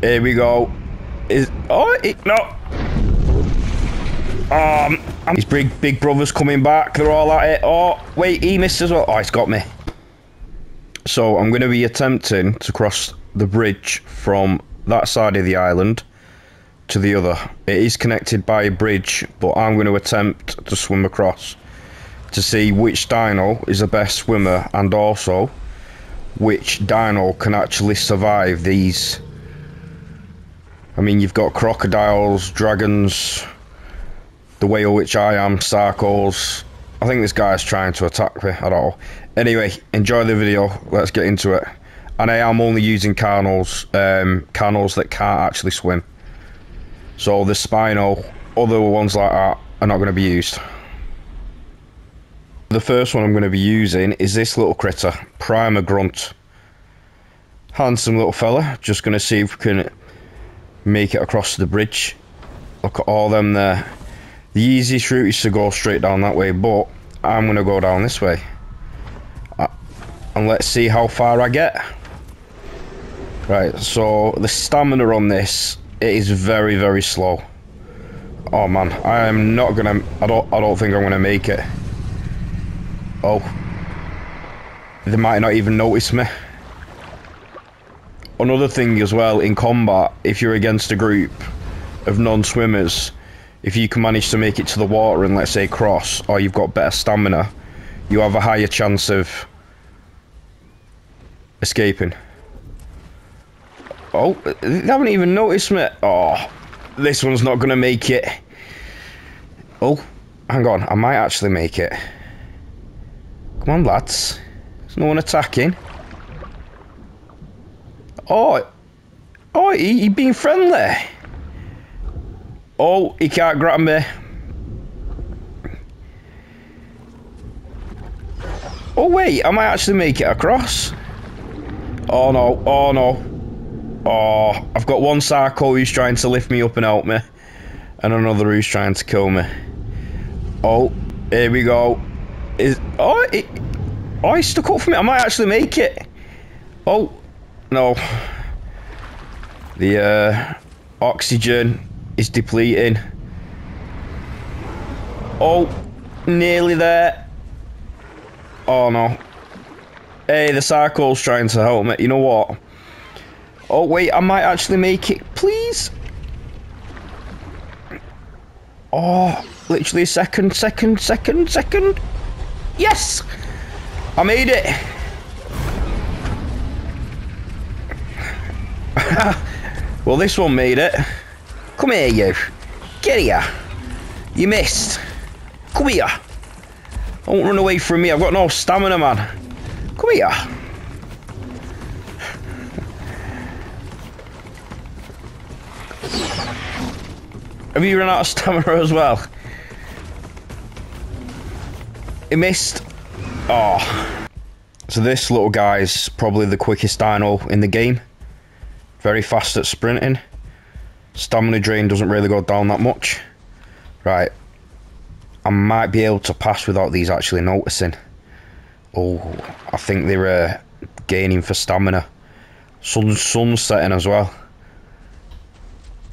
Here we go. Is oh it, no. Um, his big big brother's coming back. They're all at it. Oh wait, he missed as well. Oh, he's got me. So I'm going to be attempting to cross the bridge from that side of the island to the other. It is connected by a bridge, but I'm going to attempt to swim across to see which dino is the best swimmer and also which dino can actually survive these. I mean, you've got crocodiles, dragons, the whale which I am, Sarcos. I think this guy is trying to attack me at all. Anyway, enjoy the video. Let's get into it. And I am only using carnals, um, Carnos that can't actually swim. So the Spino, other ones like that are not going to be used. The first one I'm going to be using is this little critter, Primer Grunt. Handsome little fella. Just going to see if we can make it across the bridge. Look at all them there. The easiest route is to go straight down that way, but I'm going to go down this way. Uh, and let's see how far I get. Right, so the stamina on this it is very very slow. Oh man, I am not gonna. I don't. I don't think I'm gonna make it. Oh, they might not even notice me. Another thing as well in combat, if you're against a group of non-swimmers, if you can manage to make it to the water and let's say cross, or you've got better stamina, you have a higher chance of escaping. Oh, they haven't even noticed me. Oh, this one's not going to make it. Oh, hang on. I might actually make it. Come on, lads. There's no one attacking. Oh, oh, he, he being friendly. Oh, he can't grab me. Oh, wait. I might actually make it across. Oh, no. Oh, no. Oh, I've got one Sarco who's trying to lift me up and help me. And another who's trying to kill me. Oh, here we go. Is Oh, it, oh, he stuck up for me. I might actually make it. Oh, no. The uh, oxygen is depleting. Oh, nearly there. Oh, no. Hey, the Sarco's trying to help me. You know what? Oh, wait, I might actually make it. Please? Oh, literally a second, second, second, second. Yes! I made it. Well, this one made it. Come here, you. Get here. You missed. Come here. Don't run away from me. I've got no stamina, man. Come here. Have you run out of stamina as well? He missed. Oh. So this little guy's probably the quickest dino in the game. Very fast at sprinting. Stamina drain doesn't really go down that much. Right. I might be able to pass without these actually noticing. Oh, I think they're uh, gaining for stamina. Sun, sun setting as well.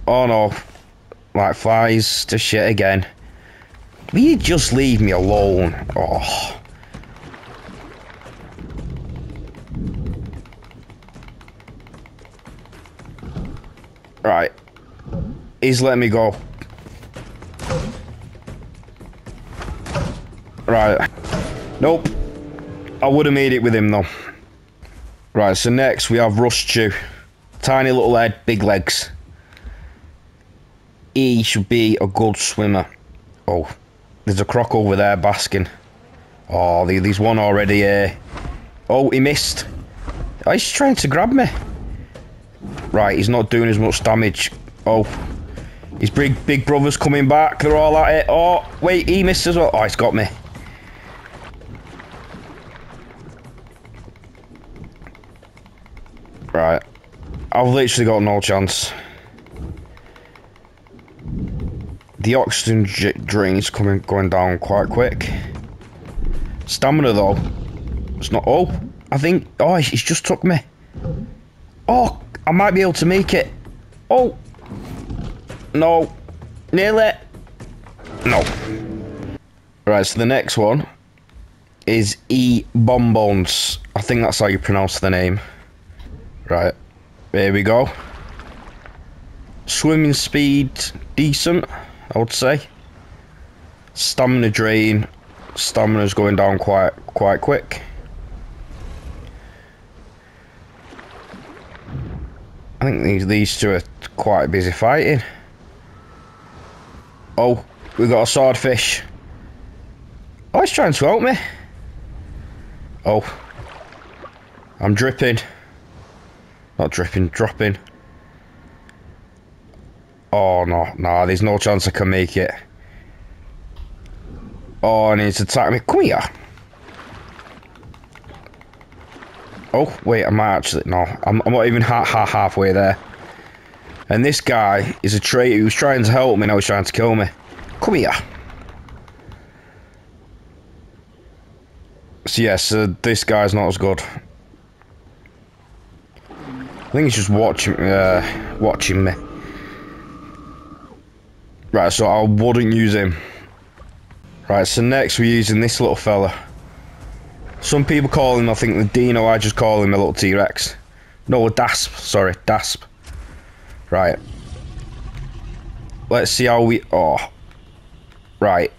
Oh no, like flies to shit again. Will you just leave me alone? Oh. Right. He's letting me go. Right. Nope. I would have made it with him though. Right, so next we have Rust Chew. Tiny little head, big legs he should be a good swimmer. Oh, there's a croc over there basking. Oh, there's one already here. Oh, he missed. Oh, he's trying to grab me. Right, he's not doing as much damage. Oh, his big big brother's coming back. They're all at it. Oh, wait, he missed as well. Oh, he's got me. Right. I've literally got no chance. The oxygen drain is coming going down quite quick. Stamina though, it's not. Oh, I think. Oh, he's just took me. Oh, I might be able to make it. Oh! No! Nearly! No. Right, so the next one is E Bonbons. I think that's how you pronounce the name. Right, there we go. Swimming speed, decent, I would say. Stamina drain, stamina's going down quite quite quick. I think these these two are quite busy fighting. Oh, we got a swordfish. Oh, he's trying to help me. Oh. I'm dripping. Not dripping, dropping. Oh, no. Nah, there's no chance I can make it. Oh, and he's attacking me. Come here. Oh, wait, I might actually... No, I'm, I'm not even ha ha halfway there. And this guy is a traitor who's trying to help me, now he's trying to kill me. Come here. So yes, uh, this guy's not as good. I think he's just watching, uh, watching me. Right, so I wouldn't use him. Right, so next we're using this little fella. Some people call him, I think, the Dino. I just call him a little T-Rex. No, a Dasp. Sorry, Dasp. Right. Let's see how we... Oh. Right.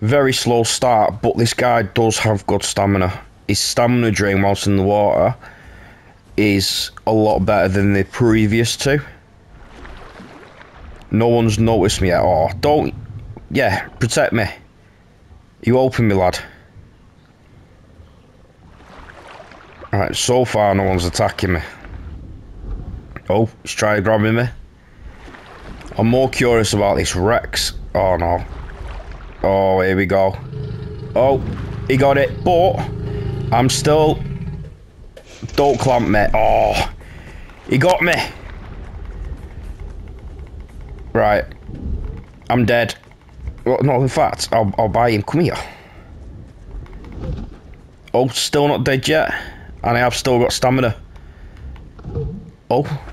Very slow start, but this guy does have good stamina. His stamina drain whilst in the water is a lot better than the previous two. No one's noticed me at all. don't... Yeah, protect me. You open me, lad. Right, so far no one's attacking me. Oh, he's trying to grab me. I'm more curious about this Rex. Oh no. Oh, here we go. Oh, he got it, but I'm still... Don't clamp me. Oh, he got me. Right. I'm dead. Well, no, in fact, I'll, I'll buy him. Come here. Oh, still not dead yet. And I have still got stamina. Oh.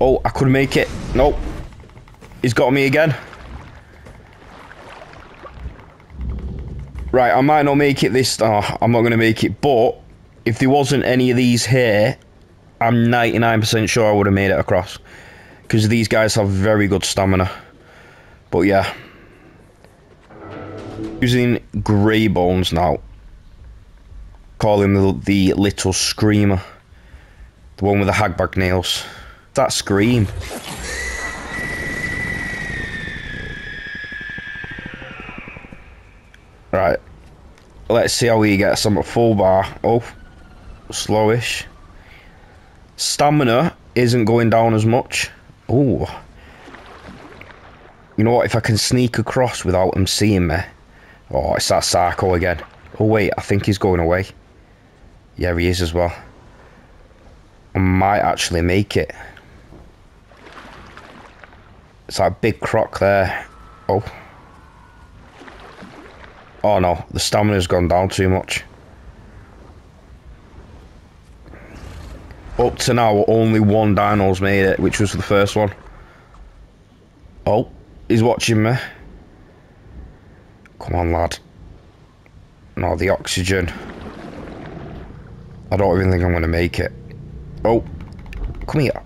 Oh, I couldn't make it. Nope. He's got me again. Right, I might not make it this... Oh, I'm not going to make it. But, if there wasn't any of these here, I'm 99% sure I would have made it across. Because these guys have very good stamina. But yeah. Using grey bones now call him the, the little screamer. The one with the hagbag nails. That scream. Right. Let's see how he gets on full bar. Oh, slowish. Stamina isn't going down as much. Oh. You know what? If I can sneak across without him seeing me. Oh, it's that Sarco again. Oh, wait. I think he's going away. Yeah, he is as well. I might actually make it. It's like a big croc there. Oh. Oh no, the stamina's gone down too much. Up to now, only one dino's made it, which was the first one. Oh, he's watching me. Come on, lad. No, the oxygen. I don't even think I'm going to make it. Oh, come here.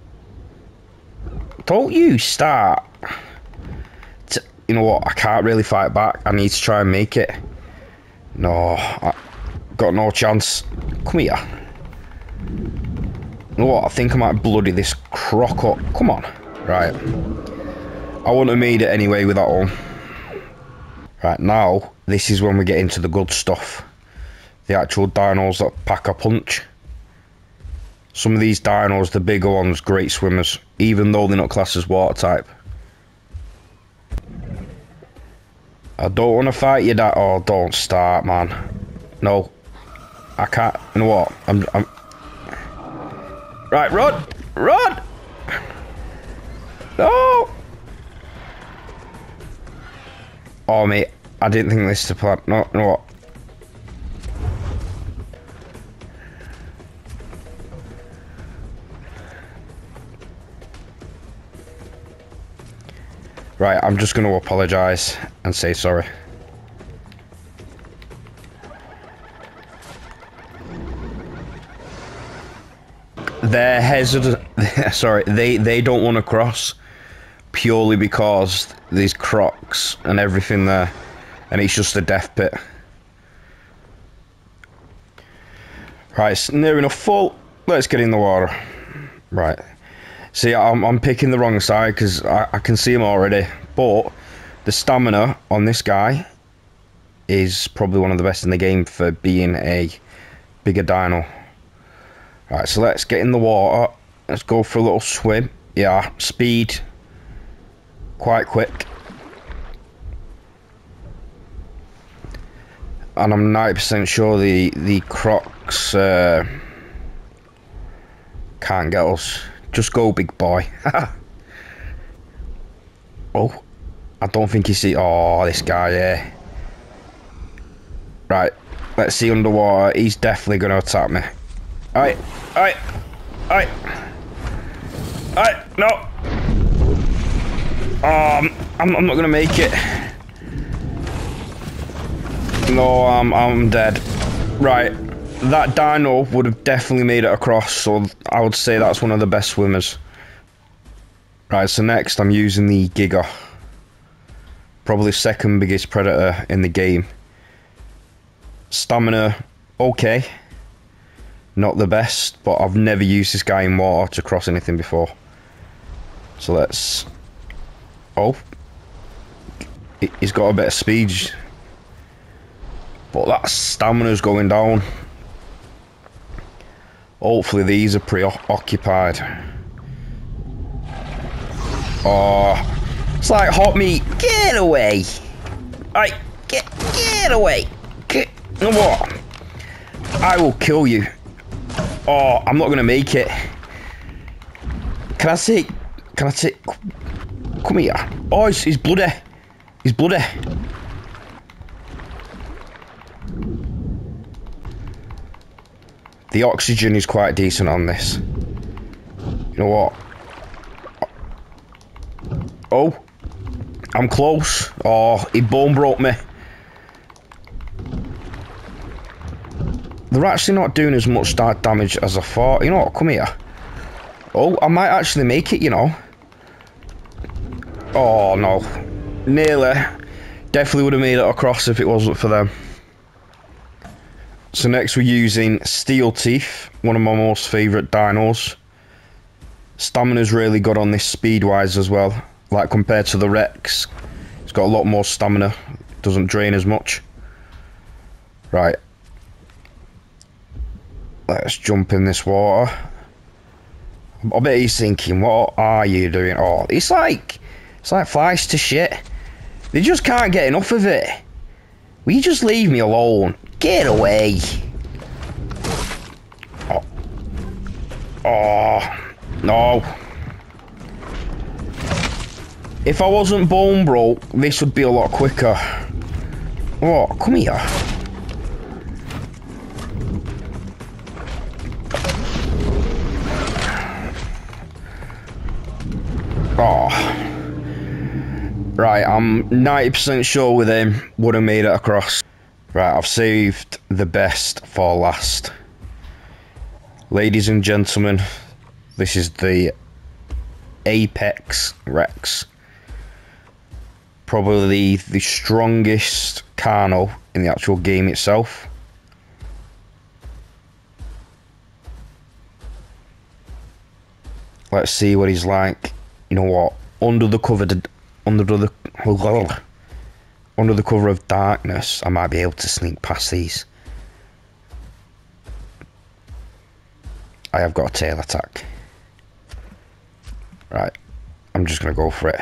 Don't you start. You know what? I can't really fight back. I need to try and make it. No, I got no chance. Come here. You know what? I think I might bloody this croc up. Come on. Right. I wouldn't have made it anyway with that one. Right, now, this is when we get into the good stuff the actual dinos that pack a punch. Some of these dinos, the bigger ones, great swimmers, even though they're not classed as water type. I don't want to fight you, that. Oh, don't start, man. No, I can't. You know what? I'm. I'm. Right, run, run. No. Oh, mate, I didn't think this to plan. No, you know what? Right, I'm just going to apologise and say sorry. They're hesitant. sorry, they, they don't want to cross purely because these crocs and everything there, and it's just a death pit. Right, it's near enough full. Let's get in the water. Right. See, I'm, I'm picking the wrong side because I, I can see him already. But the stamina on this guy is probably one of the best in the game for being a bigger dino. Right, so let's get in the water. Let's go for a little swim. Yeah, speed. Quite quick. And I'm 90% sure the, the Crocs uh, can't get us. Just go, big boy. oh, I don't think you see. Oh, this guy, yeah. Right, let's see underwater. He's definitely going to attack me. Alright, alright, alright. Alright, no. Um, I'm, I'm not going to make it. No, I'm, I'm dead. Right, that dino would have definitely made it across, so I would say that's one of the best swimmers. Right, so next I'm using the Giga. Probably second biggest predator in the game. Stamina, okay not the best, but I've never used this guy in water to cross anything before. So let's... Oh. He's got a bit of speed. But that stamina's going down. Hopefully these are preoccupied. Oh, it's like hot meat. Get away! Right, get get away! Get what? I will kill you. Oh, I'm not to make it. Can I say... Can I say... Come here. Oh, he's bloody. He's bloody. The oxygen is quite decent on this. You know what? Oh. I'm close. Oh, he bone broke me. They're actually not doing as much damage as I thought. You know what? Come here. Oh, I might actually make it, you know. Oh, no. Nearly. Definitely would have made it across if it wasn't for them. So next we're using Steel Teeth, one of my most favourite dinos. Stamina's really good on this speed-wise as well. Like compared to the Rex. It's got a lot more stamina. Doesn't drain as much. Right, Let's jump in this water. I bet he's thinking, what are you doing? Oh, it's like, it's like flies to shit. They just can't get enough of it. Will you just leave me alone? Get away. Oh. Oh. No. If I wasn't bone broke, this would be a lot quicker. Oh, come here. Right, I'm 90% sure with him would have made it across. Right, I've saved the best for last. Ladies and gentlemen, this is the Apex Rex. Probably the strongest Carno in the actual game itself. Let's see what he's like you know what? Under the cover, under the under the cover of darkness, I might be able to sneak past these. I have got a tail attack. Right, I'm just gonna go for it.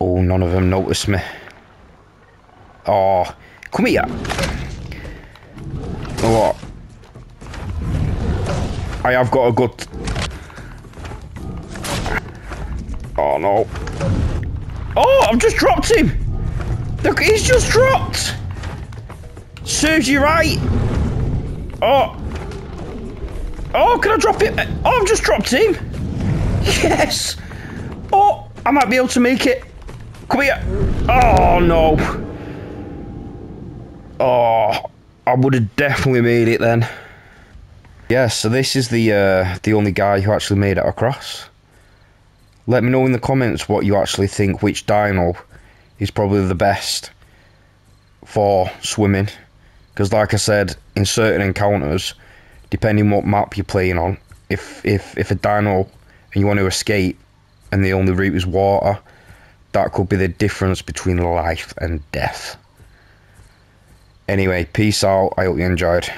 Oh, none of them noticed me. Oh, come here. You what? I have got a good... Oh, no. Oh, I've just dropped him! Look, he's just dropped! Serves you right! Oh! Oh, can I drop it? Oh, I've just dropped him! Yes! Oh, I might be able to make it. Come here. Oh, no. Oh, I would have definitely made it then. Yeah, so this is the uh, the only guy who actually made it across. Let me know in the comments what you actually think, which dino is probably the best for swimming. Because like I said, in certain encounters, depending what map you're playing on, if, if, if a dino and you want to escape and the only route is water, that could be the difference between life and death. Anyway, peace out. I hope you enjoyed.